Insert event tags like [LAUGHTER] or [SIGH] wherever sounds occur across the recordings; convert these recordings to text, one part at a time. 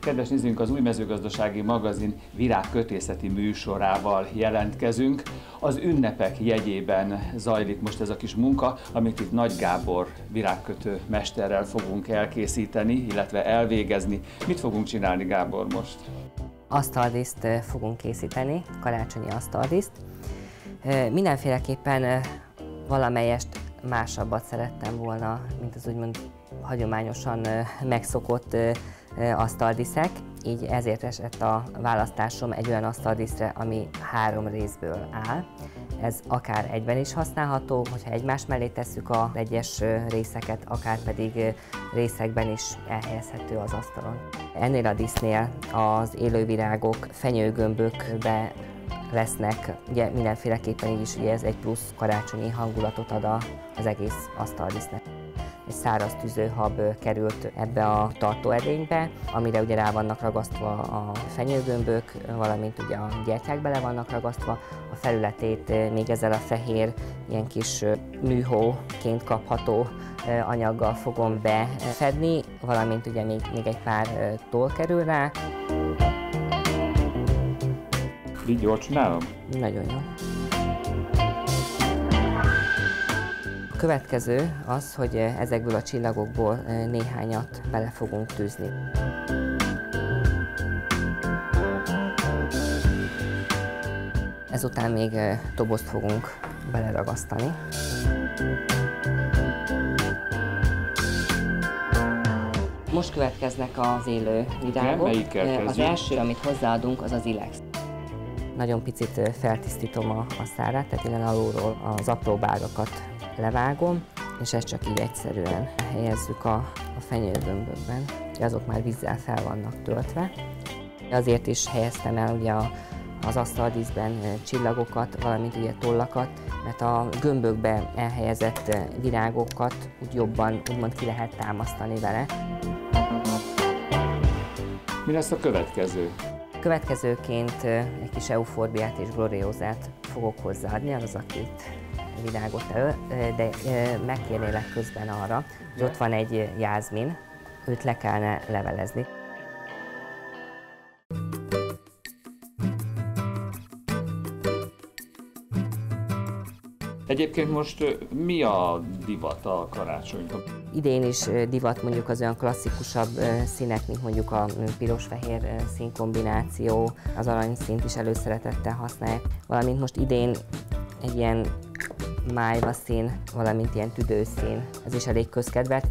Kedves nézőink, az új mezőgazdasági magazin virágkötészeti műsorával jelentkezünk. Az ünnepek jegyében zajlik most ez a kis munka, amit itt Nagy Gábor virágkötő mesterrel fogunk elkészíteni, illetve elvégezni. Mit fogunk csinálni, Gábor, most? Asztaldiszt fogunk készíteni, karácsonyi asztaldiszt. Mindenféleképpen valamelyest másabbat szerettem volna, mint az úgymond hagyományosan megszokott asztaldiszek, így ezért esett a választásom egy olyan asztaldiszre, ami három részből áll. Ez akár egyben is használható, hogyha egymás mellé tesszük a egyes részeket, akár pedig részekben is elhelyezhető az asztalon. Ennél a disznél az élővirágok fenyőgömbökbe lesznek, ugye mindenféleképpen így is ugye ez egy plusz karácsonyi hangulatot ad az egész asztaldisznek egy száraz tüzőhab került ebbe a tartóedénybe, amire ugye rá vannak ragasztva a fenyőgömbök, valamint ugye a gyertyák bele vannak ragasztva, a felületét még ezzel a fehér, ilyen kis műhóként kapható anyaggal fogom befedni, valamint ugye még, még egy pár toll kerül rá. Így jól csinálom? Nagyon jó. Következő az, hogy ezekből a csillagokból néhányat bele fogunk tűzni. Ezután még tobozt fogunk beleragasztani. Most következnek az élő virágok. Az első, amit hozzáadunk, az az ilex. Nagyon picit feltisztítom a, a szárát, tehát innen alulról az apró bágakat levágom, és ezt csak így egyszerűen helyezzük a, a fenyőgömbökben. Azok már vízzel fel vannak töltve. Azért is helyeztem el ugye a, az asztaldíszben csillagokat, valamint ugye tollakat, mert a gömbökbe elhelyezett virágokat úgy jobban úgymond ki lehet támasztani vele. Mi lesz a következő? Következőként egy kis euforbiát és gloriózát fogok hozzáadni, az a két virágot el, de megkérnélek közben arra, hogy ott van egy jázmin, őt le kellene levelezni. Egyébként most mi a divat a karácsonyban? Idén is divat mondjuk az olyan klasszikusabb színek, mint mondjuk a piros-fehér színkombináció, az aranyszínt is előszeretettel használják, valamint most idén egy ilyen májva szín, valamint ilyen tüdőszín. Ez is elég közkedvelt.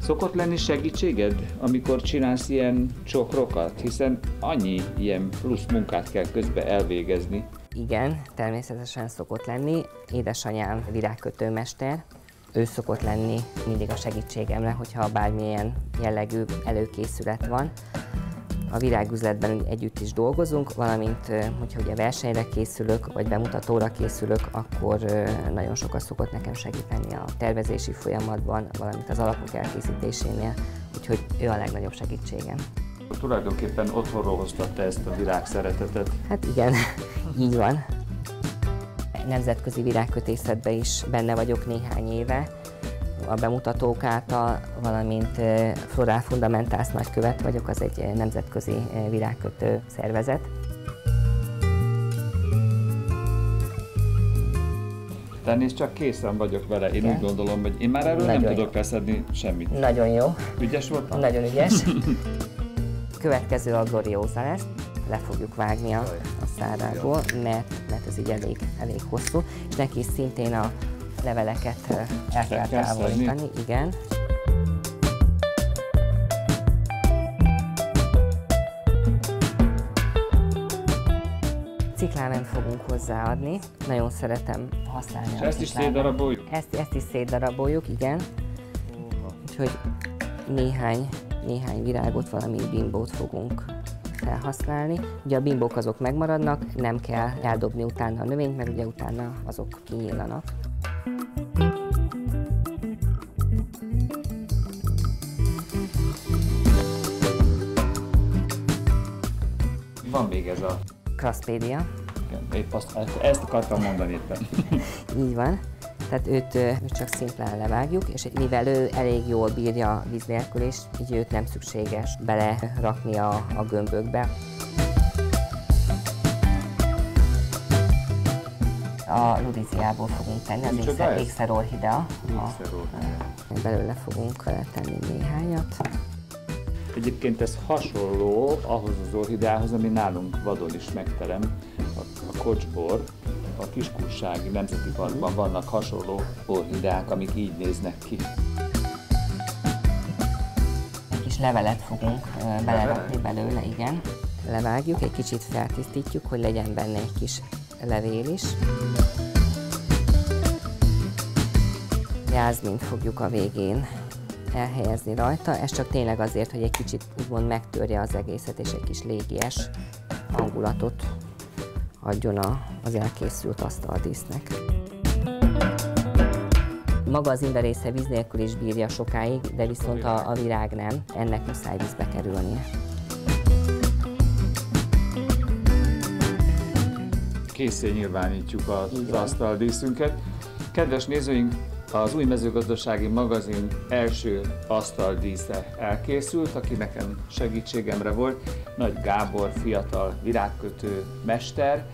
Szokott lenni segítséged, amikor csinálsz ilyen csokrokat, hiszen annyi ilyen plusz munkát kell közbe elvégezni. Igen, természetesen szokott lenni. Édesanyám virágkötőmester, ő szokott lenni mindig a segítségemre, hogyha bármilyen jellegű előkészület van a virágüzletben együtt is dolgozunk, valamint hogyha ugye versenyre készülök, vagy bemutatóra készülök, akkor nagyon sokat szokott nekem segíteni a tervezési folyamatban, valamint az alapok elkészítésénél, úgyhogy ő a legnagyobb segítségem. Tulajdonképpen otthonról hoztatta ezt a virág szeretetet? Hát igen, [LAUGHS] így van. Nemzetközi virágkötészetben is benne vagyok néhány éve, a bemutatók által, valamint Floral Fundamentals nagykövet vagyok, az egy nemzetközi virágkötő szervezet. Tenni csak készen vagyok vele. Én Igen. úgy gondolom, hogy én már erről Nagyon nem tudok leszedni semmit. Nagyon jó. Ügyes voltam? Nagyon ügyes. [LAUGHS] Következő a glorióza lesz. Le fogjuk vágni a, a szárából, mert, mert ez így elég, elég hosszú, és neki szintén a leveleket el kell távolítani, igen. Ciklámen fogunk hozzáadni, nagyon szeretem használni És ezt is szétdaraboljuk? Ezt, ezt is szétdaraboljuk, igen. Úgyhogy néhány, néhány virágot, valami bimbót fogunk felhasználni. Ugye a bimbók azok megmaradnak, nem kell eldobni utána a növényt, mert ugye utána azok kinyílanak. Van még ez a... Crosspédia. épp azt, ezt akartam mondani éppen. [LAUGHS] Így van. Tehát őt, őt csak szimplán levágjuk, és mivel ő elég jól bírja víz nélkül is, így őt nem szükséges belerakni a, a gömbökbe. A ludiziából fogunk tenni, az ékszer, ékszerorhidea. Belőle fogunk tenni néhányat. Egyébként ez hasonló ahhoz az orhideához, ami nálunk vadon is megterem, a, a kocsbor, a Kiskunsági Nemzeti Parkban vannak hasonló orhideák, amik így néznek ki. Egy kis levelet fogunk belerakni belőle, igen. Levágjuk, egy kicsit feltisztítjuk, hogy legyen benne egy kis levél is. Jázmint fogjuk a végén elhelyezni rajta. Ez csak tényleg azért, hogy egy kicsit úgymond megtörje az egészet, és egy kis légies hangulatot adjon az elkészült asztaldísznek. Maga az inverésze víz nélkül is bírja sokáig, de viszont a, a virág nem. Ennek muszáj vízbe kerülnie. Készé nyilvánítjuk az asztaldíszünket. Kedves nézőink, az új mezőgazdasági magazin első asztaldísze elkészült, aki nekem segítségemre volt, Nagy Gábor, fiatal virágkötő mester,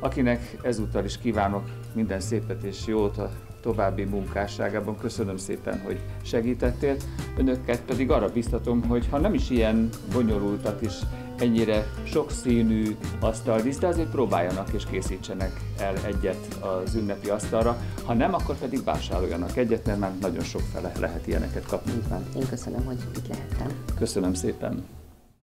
akinek ezúttal is kívánok minden szépet és jót a további munkásságában. Köszönöm szépen, hogy segítettél. Önöket pedig arra biztatom, hogy ha nem is ilyen bonyolultat is ennyire sokszínű asztaldísz, de azért próbáljanak és készítsenek el egyet az ünnepi asztalra. Ha nem, akkor pedig vásároljanak egyet, mert már nagyon sok fele lehet ilyeneket kapni. Én köszönöm, hogy itt lehettem. Köszönöm szépen.